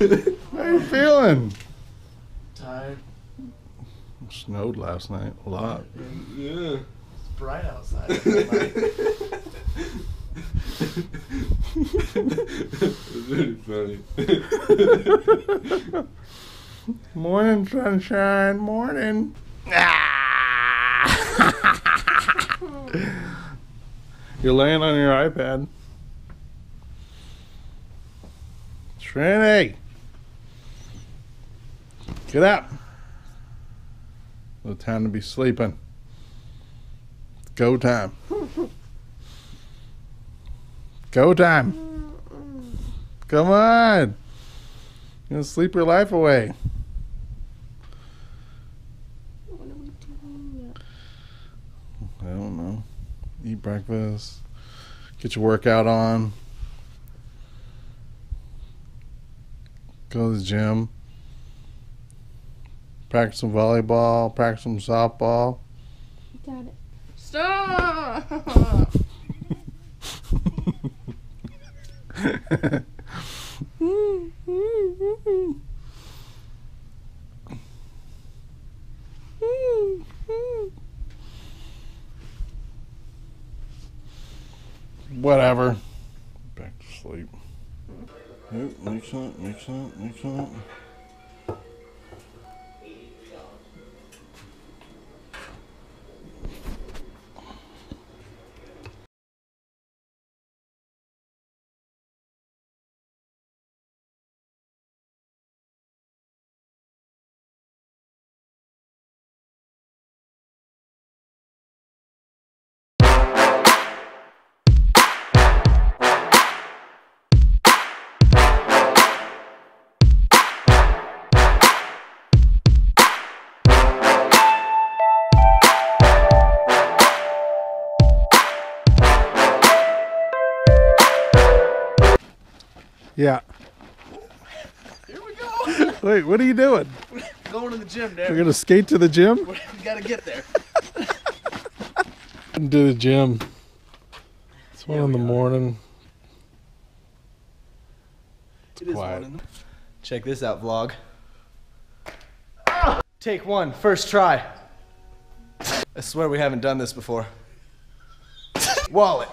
How you feeling? Tired. Snowed last night a lot. Yeah. It's bright outside. It's really funny. Morning, sunshine. Morning. You're laying on your iPad. Trini! Get up. No time to be sleeping. Go time. Go time. Come on. You're gonna sleep your life away. I don't know. Eat breakfast. Get your workout on. Go to the gym. Practice some volleyball. Practice some softball. Got it. Stop! Whatever. Back to sleep. Yep, makes sense, makes sense, makes sense. Yeah. Here we go. Wait, what are you doing? Going to the gym, We're gonna skate to the gym? We gotta get there. To the gym. It's one Yeah, in the are. morning. It is quiet. one in the- Check this out, vlog. Take one, first try. I swear we haven't done this before. Wallet.